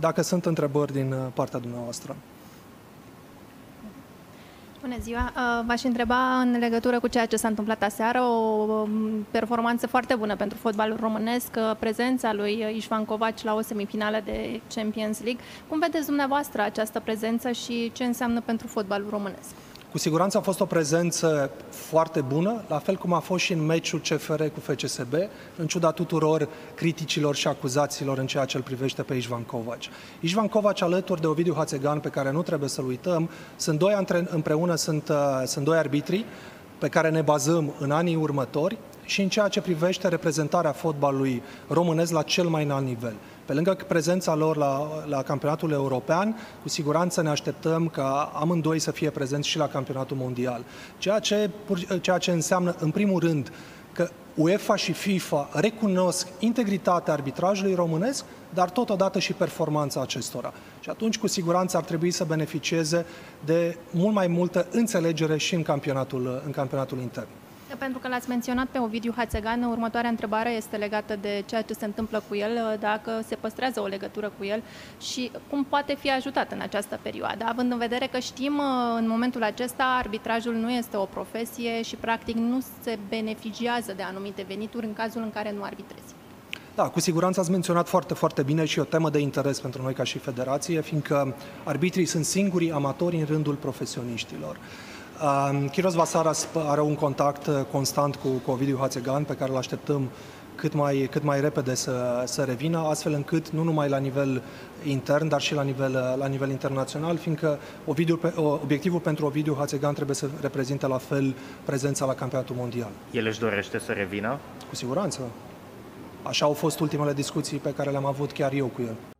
dacă sunt întrebări din partea dumneavoastră. Bună ziua! Uh, v-aș întreba în legătură cu ceea ce s-a întâmplat aseară, o um, performanță foarte bună pentru fotbalul românesc, uh, prezența lui Ișvan Covaci la o semifinală de Champions League. Cum vedeți dumneavoastră această prezență și ce înseamnă pentru fotbalul românesc? Cu siguranță a fost o prezență foarte bună, la fel cum a fost și în meciul CFR cu FCSB, în ciuda tuturor criticilor și acuzațiilor în ceea ce îl privește pe Ișvan Covaci. Ișvan Covaci alături de Ovidiu Hațegan, pe care nu trebuie să-l uităm, sunt doi antre- împreună sunt, uh, sunt doi arbitri pe care ne bazăm în anii următori și în ceea ce privește reprezentarea fotbalului românesc la cel mai înalt nivel. Pe lângă prezența lor la, la campionatul european, cu siguranță ne așteptăm ca amândoi să fie prezenți și la campionatul mondial. Ceea ce, ceea ce înseamnă, în primul rând, că UEFA și FIFA recunosc integritatea arbitrajului românesc, dar totodată și performanța acestora. Și atunci, cu siguranță, ar trebui să beneficieze de mult mai multă înțelegere și în campionatul, în campionatul intern. Pentru că l-ați menționat pe Ovidiu Hațegan, următoarea întrebare este legată de ceea ce se întâmplă cu el, dacă se păstrează o legătură cu el și cum poate fi ajutat în această perioadă, având în vedere că știm în momentul acesta arbitrajul nu este o profesie și practic nu se beneficiază de anumite venituri în cazul în care nu arbitrezi. Da, cu siguranță ați menționat foarte, foarte bine și o temă de interes pentru noi ca și federație, fiindcă arbitrii sunt singurii amatori în rândul profesioniștilor. Chiros Vasaras are un contact uh, constant cu, cu Ovidiu Hațegan, pe care îl așteptăm cât mai, cât mai repede să, să revină, astfel încât nu numai la nivel intern, dar și la nivel, uh, la nivel internațional, fiindcă Ovidiu, obiectivul pentru Ovidiu Hațegan trebuie să reprezinte la fel prezența la campionatul mondial. El își dorește să revină? Cu siguranță. Așa au fost ultimele discuții pe care le-am avut chiar eu cu el.